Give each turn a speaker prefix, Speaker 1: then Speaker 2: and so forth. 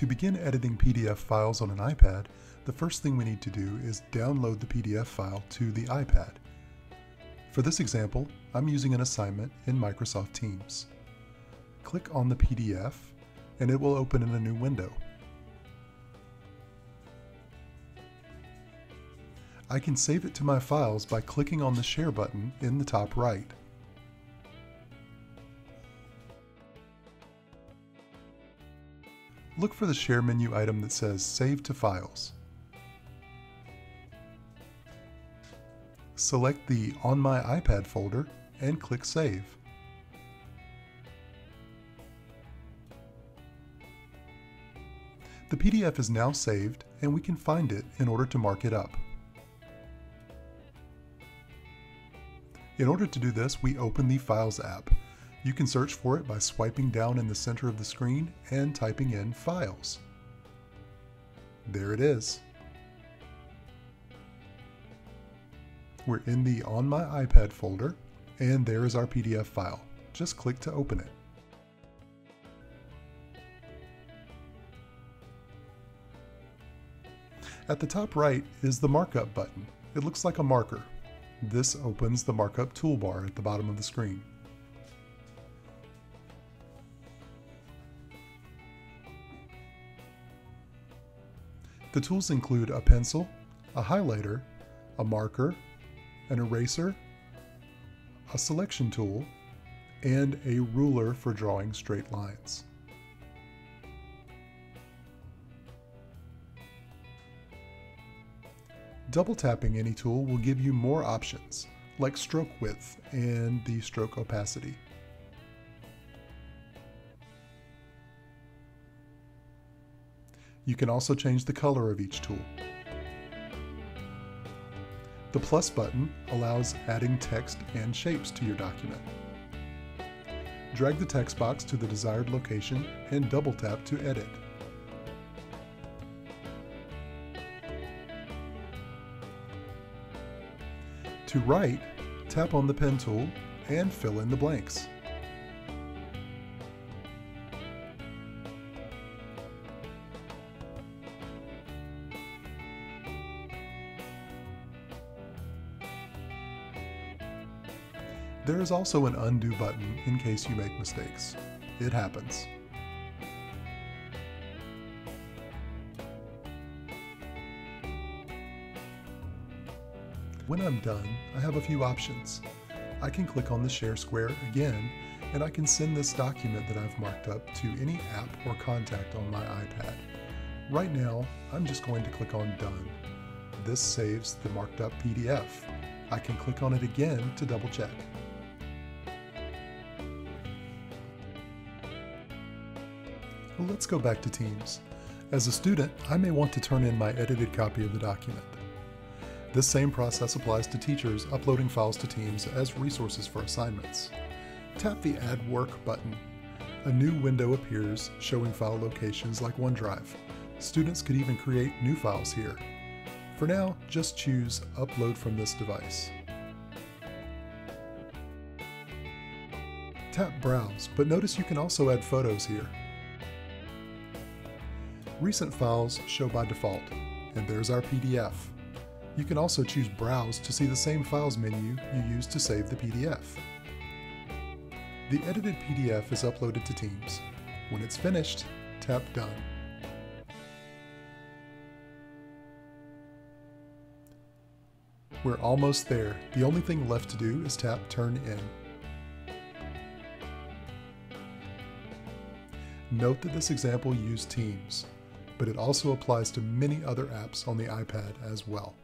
Speaker 1: To begin editing PDF files on an iPad, the first thing we need to do is download the PDF file to the iPad. For this example, I'm using an assignment in Microsoft Teams. Click on the PDF and it will open in a new window. I can save it to my files by clicking on the Share button in the top right. Look for the Share menu item that says Save to Files. Select the On My iPad folder and click Save. The PDF is now saved and we can find it in order to mark it up. In order to do this, we open the Files app. You can search for it by swiping down in the center of the screen and typing in Files. There it is. We're in the On My iPad folder, and there is our PDF file. Just click to open it. At the top right is the Markup button. It looks like a marker. This opens the Markup toolbar at the bottom of the screen. The tools include a pencil, a highlighter, a marker, an eraser, a selection tool, and a ruler for drawing straight lines. Double tapping any tool will give you more options, like stroke width and the stroke opacity. You can also change the color of each tool. The plus button allows adding text and shapes to your document. Drag the text box to the desired location and double tap to edit. To write, tap on the pen tool and fill in the blanks. There is also an undo button in case you make mistakes. It happens. When I'm done, I have a few options. I can click on the share square again, and I can send this document that I've marked up to any app or contact on my iPad. Right now, I'm just going to click on Done. This saves the marked up PDF. I can click on it again to double check. Let's go back to Teams. As a student, I may want to turn in my edited copy of the document. This same process applies to teachers uploading files to Teams as resources for assignments. Tap the Add Work button. A new window appears showing file locations like OneDrive. Students could even create new files here. For now, just choose Upload from this device. Tap Browse, but notice you can also add photos here. Recent files show by default, and there's our PDF. You can also choose Browse to see the same Files menu you used to save the PDF. The edited PDF is uploaded to Teams. When it's finished, tap Done. We're almost there. The only thing left to do is tap Turn In. Note that this example used Teams, but it also applies to many other apps on the iPad as well.